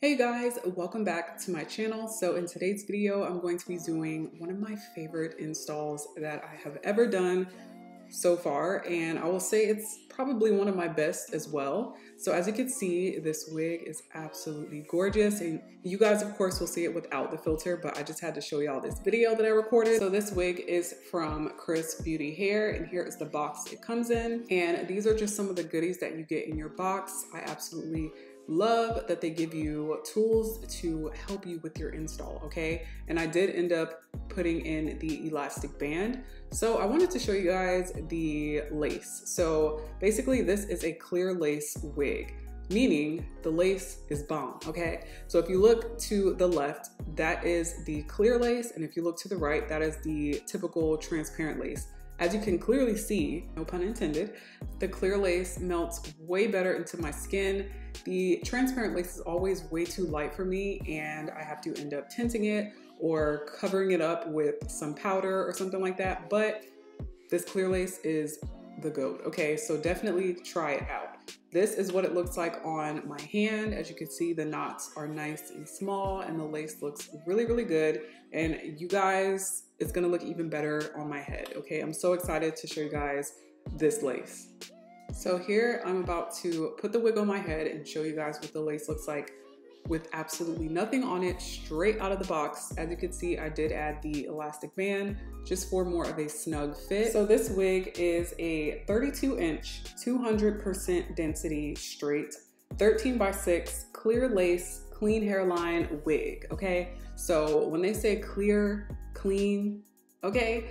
Hey guys, welcome back to my channel. So in today's video, I'm going to be doing one of my favorite installs that I have ever done so far. And I will say it's probably one of my best as well. So as you can see, this wig is absolutely gorgeous. And you guys, of course, will see it without the filter, but I just had to show y'all this video that I recorded. So this wig is from Chris Beauty Hair, and here is the box it comes in. And these are just some of the goodies that you get in your box. I absolutely love that they give you tools to help you with your install, okay? And I did end up putting in the elastic band. So I wanted to show you guys the lace. So basically this is a clear lace wig meaning the lace is bomb, okay? So if you look to the left, that is the clear lace, and if you look to the right, that is the typical transparent lace. As you can clearly see, no pun intended, the clear lace melts way better into my skin. The transparent lace is always way too light for me and I have to end up tinting it or covering it up with some powder or something like that. But this clear lace is the goat. Okay, so definitely try it out. This is what it looks like on my hand. As you can see, the knots are nice and small and the lace looks really, really good. And you guys, it's gonna look even better on my head, okay? I'm so excited to show you guys this lace. So here I'm about to put the wig on my head and show you guys what the lace looks like with absolutely nothing on it straight out of the box. As you can see, I did add the elastic band just for more of a snug fit. So this wig is a 32 inch, 200% density straight, 13 by 6 clear lace, clean hairline wig, okay? So when they say clear, clean, okay,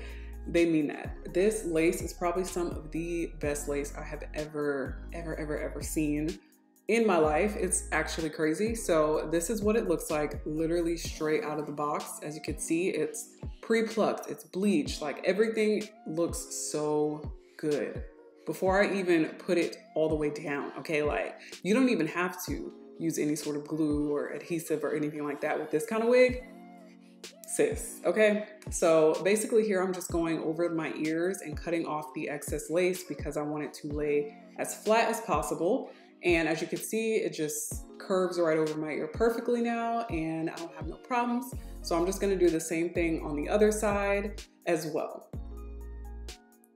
they mean that. This lace is probably some of the best lace I have ever, ever, ever, ever seen in my life. It's actually crazy. So this is what it looks like literally straight out of the box. As you can see, it's pre-plucked, it's bleached, like everything looks so good before I even put it all the way down, okay? Like you don't even have to use any sort of glue or adhesive or anything like that with this kind of wig sis, okay? So basically here I'm just going over my ears and cutting off the excess lace because I want it to lay as flat as possible. And as you can see, it just curves right over my ear perfectly now and I don't have no problems. So I'm just gonna do the same thing on the other side as well.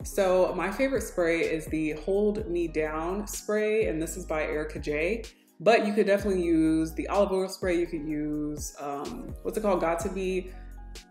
So my favorite spray is the Hold Me Down spray and this is by Erica J. But you could definitely use the olive oil spray. You could use, um, what's it called? Got2b.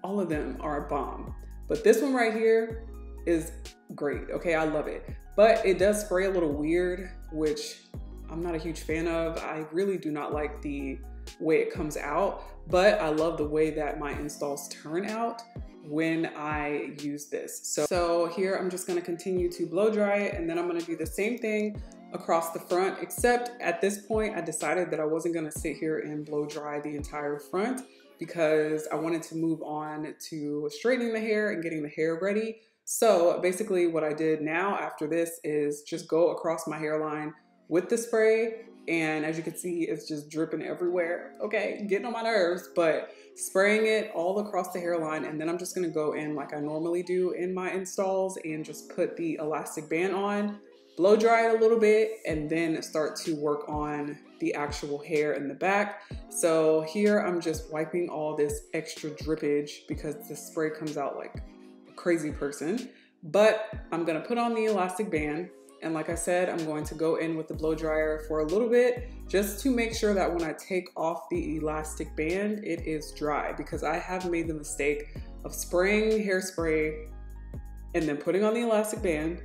all of them are a bomb. But this one right here is great. Okay, I love it. But it does spray a little weird, which I'm not a huge fan of. I really do not like the way it comes out, but I love the way that my installs turn out when I use this. So, so here I'm just gonna continue to blow dry it and then I'm gonna do the same thing across the front, except at this point I decided that I wasn't gonna sit here and blow dry the entire front because I wanted to move on to straightening the hair and getting the hair ready. So basically what I did now after this is just go across my hairline with the spray and as you can see it's just dripping everywhere okay getting on my nerves but spraying it all across the hairline and then I'm just gonna go in like I normally do in my installs and just put the elastic band on blow dry it a little bit and then start to work on the actual hair in the back. So here I'm just wiping all this extra drippage because the spray comes out like a crazy person. But I'm gonna put on the elastic band and like I said, I'm going to go in with the blow dryer for a little bit just to make sure that when I take off the elastic band, it is dry because I have made the mistake of spraying hairspray and then putting on the elastic band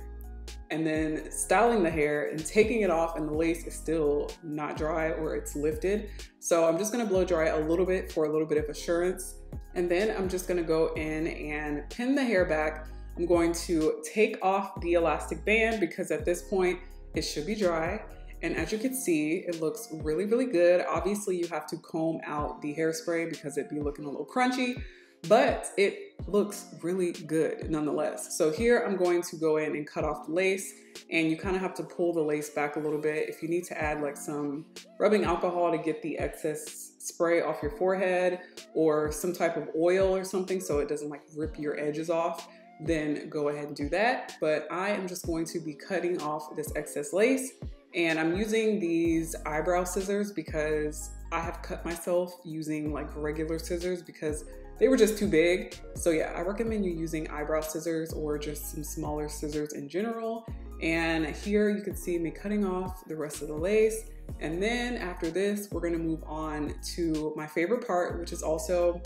and then styling the hair and taking it off and the lace is still not dry or it's lifted. So I'm just gonna blow dry a little bit for a little bit of assurance. And then I'm just gonna go in and pin the hair back. I'm going to take off the elastic band because at this point it should be dry. And as you can see, it looks really, really good. Obviously you have to comb out the hairspray because it'd be looking a little crunchy but it looks really good nonetheless. So here I'm going to go in and cut off the lace and you kind of have to pull the lace back a little bit. If you need to add like some rubbing alcohol to get the excess spray off your forehead or some type of oil or something so it doesn't like rip your edges off, then go ahead and do that. But I am just going to be cutting off this excess lace And I'm using these eyebrow scissors because I have cut myself using like regular scissors because they were just too big. So yeah, I recommend you using eyebrow scissors or just some smaller scissors in general. And here you can see me cutting off the rest of the lace. And then after this, we're gonna move on to my favorite part, which is also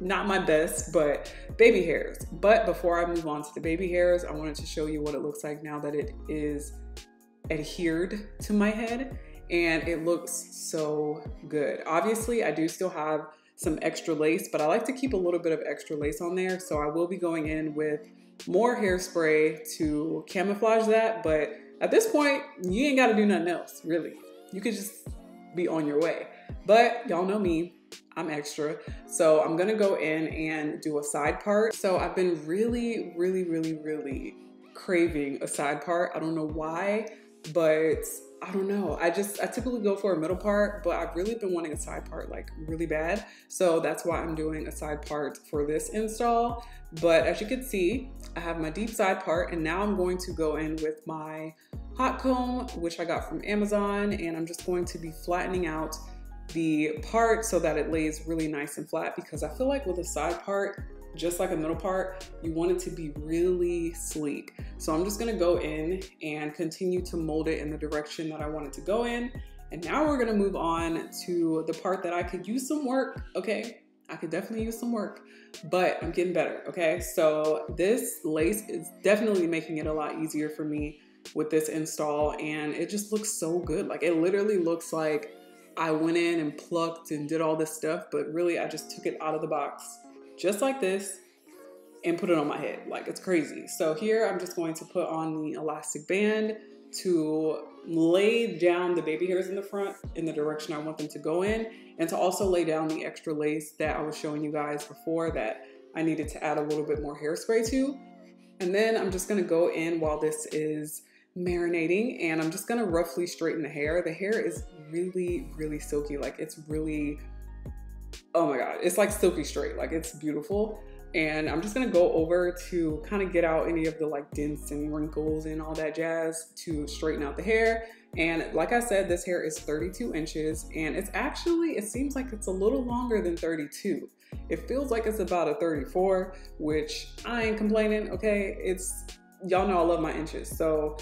not my best, but baby hairs. But before I move on to the baby hairs, I wanted to show you what it looks like now that it is adhered to my head and it looks so good. Obviously, I do still have some extra lace, but I like to keep a little bit of extra lace on there. So I will be going in with more hairspray to camouflage that. But at this point, you ain't got to do nothing else, really. You could just be on your way. But y'all know me, I'm extra. So I'm gonna go in and do a side part. So I've been really, really, really, really craving a side part. I don't know why, but I don't know. I just, I typically go for a middle part, but I've really been wanting a side part like really bad. So that's why I'm doing a side part for this install. But as you can see, I have my deep side part and now I'm going to go in with my hot comb, which I got from Amazon. And I'm just going to be flattening out the part so that it lays really nice and flat because I feel like with a side part, just like a middle part, you want it to be really sleek. So I'm just gonna go in and continue to mold it in the direction that I want it to go in. And now we're gonna move on to the part that I could use some work, okay? I could definitely use some work, but I'm getting better, okay? So this lace is definitely making it a lot easier for me with this install and it just looks so good. Like it literally looks like I went in and plucked and did all this stuff, but really I just took it out of the box just like this and put it on my head. Like it's crazy. So here I'm just going to put on the elastic band to lay down the baby hairs in the front in the direction I want them to go in and to also lay down the extra lace that I was showing you guys before that I needed to add a little bit more hairspray to. And then I'm just gonna go in while this is marinating and I'm just gonna roughly straighten the hair. The hair is really, really silky. Like it's really oh my god, it's like silky straight, like it's beautiful. And I'm just gonna go over to kind of get out any of the like dents and wrinkles and all that jazz to straighten out the hair. And like I said, this hair is 32 inches and it's actually, it seems like it's a little longer than 32. It feels like it's about a 34, which I ain't complaining, okay? It's, y'all know I love my inches. So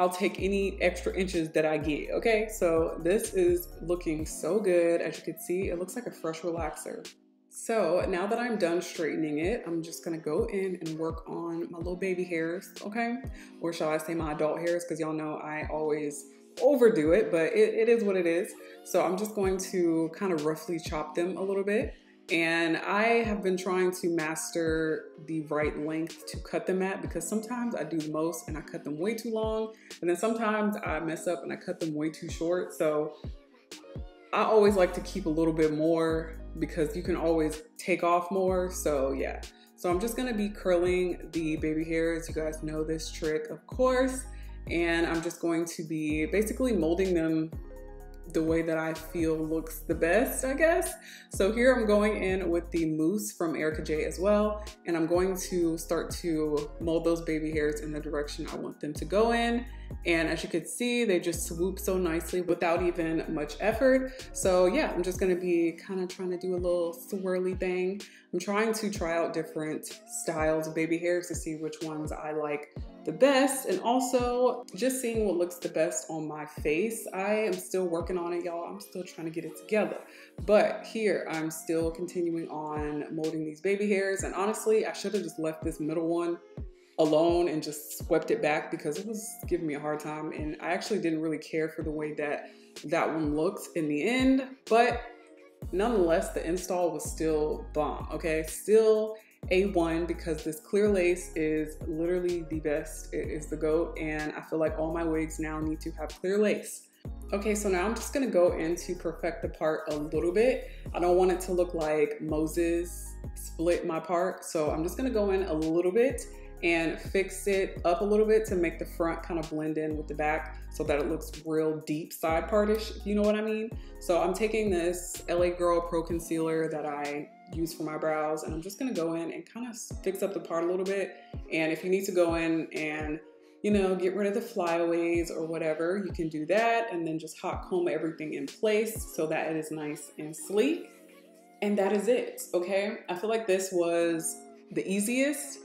I'll take any extra inches that I get, okay? So this is looking so good. As you can see, it looks like a fresh relaxer. So now that I'm done straightening it, I'm just gonna go in and work on my little baby hairs, okay? Or shall I say my adult hairs, because y'all know I always overdo it, but it, it is what it is. So I'm just going to kind of roughly chop them a little bit. And I have been trying to master the right length to cut them at because sometimes I do the most and I cut them way too long. And then sometimes I mess up and I cut them way too short. So I always like to keep a little bit more because you can always take off more. So yeah. So I'm just gonna be curling the baby hairs. You guys know this trick, of course. And I'm just going to be basically molding them the way that I feel looks the best, I guess. So here I'm going in with the mousse from Erica J as well, and I'm going to start to mold those baby hairs in the direction I want them to go in. And as you can see, they just swoop so nicely without even much effort. So yeah, I'm just gonna be kind of trying to do a little swirly thing. I'm trying to try out different styles of baby hairs to see which ones I like the best and also just seeing what looks the best on my face. I am still working on it, y'all. I'm still trying to get it together. But here, I'm still continuing on molding these baby hairs. And honestly, I should have just left this middle one alone and just swept it back because it was giving me a hard time. And I actually didn't really care for the way that that one looked in the end. But nonetheless, the install was still bomb, okay? Still a1 because this clear lace is literally the best. It is the GOAT and I feel like all my wigs now need to have clear lace. Okay, so now I'm just gonna go in to perfect the part a little bit. I don't want it to look like Moses split my part, so I'm just gonna go in a little bit and fix it up a little bit to make the front kind of blend in with the back so that it looks real deep side partish, if you know what I mean. So I'm taking this LA Girl Pro Concealer that I use for my brows and I'm just gonna go in and kind of fix up the part a little bit. And if you need to go in and you know, get rid of the flyaways or whatever, you can do that and then just hot comb everything in place so that it is nice and sleek. And that is it, okay? I feel like this was the easiest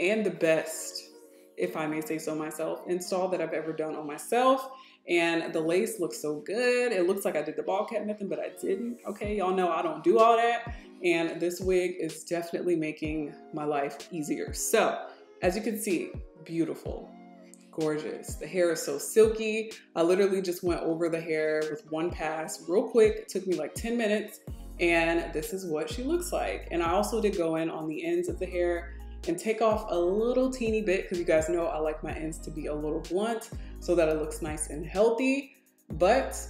and the best, if I may say so myself, install that I've ever done on myself. And the lace looks so good. It looks like I did the ball cap method, but I didn't. Okay, y'all know I don't do all that. And this wig is definitely making my life easier. So, as you can see, beautiful gorgeous. The hair is so silky. I literally just went over the hair with one pass real quick. It took me like 10 minutes and this is what she looks like. And I also did go in on the ends of the hair and take off a little teeny bit because you guys know I like my ends to be a little blunt so that it looks nice and healthy. But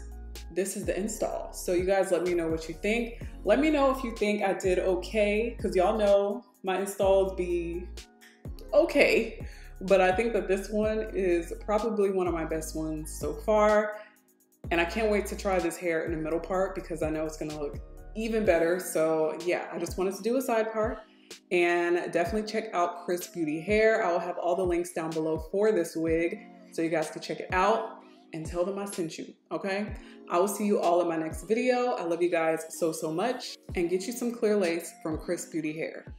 this is the install. So you guys let me know what you think. Let me know if you think I did okay because y'all know my installs be okay. But I think that this one is probably one of my best ones so far. And I can't wait to try this hair in the middle part because I know it's gonna look even better. So yeah, I just wanted to do a side part and definitely check out Chris Beauty Hair. I will have all the links down below for this wig so you guys can check it out and tell them I sent you, okay? I will see you all in my next video. I love you guys so, so much and get you some clear lace from Chris Beauty Hair.